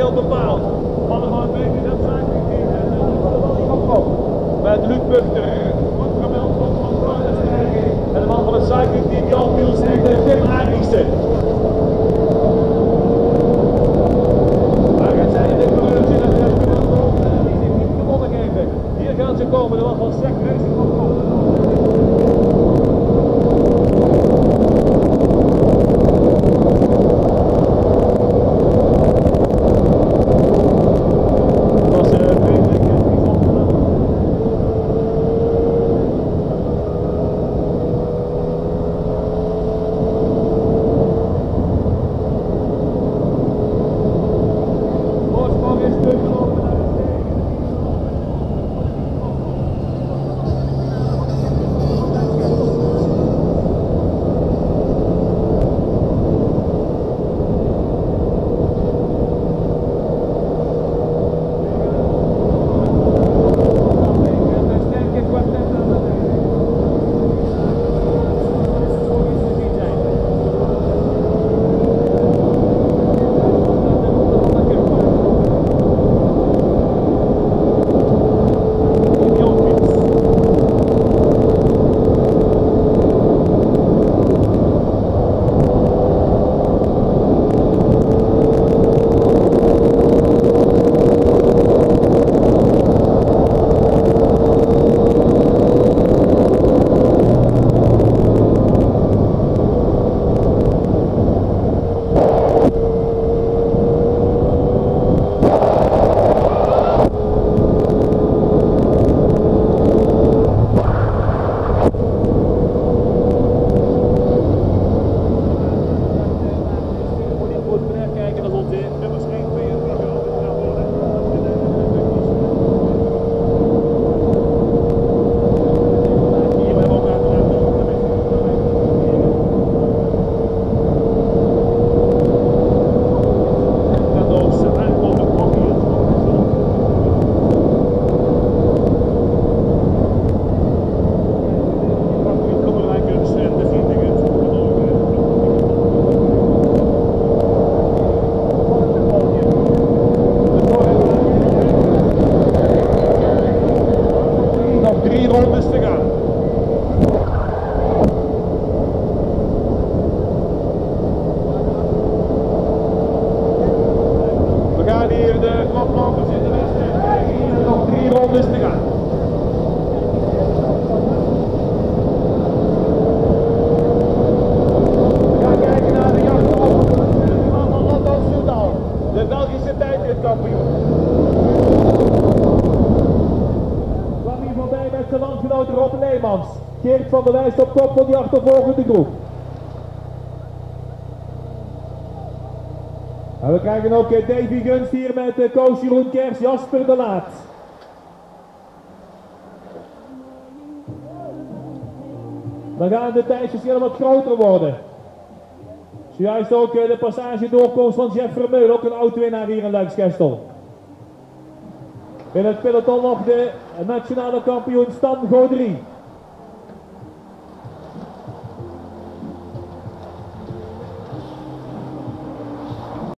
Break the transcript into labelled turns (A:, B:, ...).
A: deu do pau. Leemans. Geert van der Wijs op kop van die achtervolgende groep. We krijgen ook eh, Davy Gunst hier met coach Jeroen Kers, Jasper de Laat. Dan gaan de tijdsverschillen wat groter worden. Zojuist ook eh, de passage doorkomst van Jeff Vermeulen, ook een oud-winnaar hier in Luiksgestel. In het peloton nog de nationale kampioen Stan Godrie.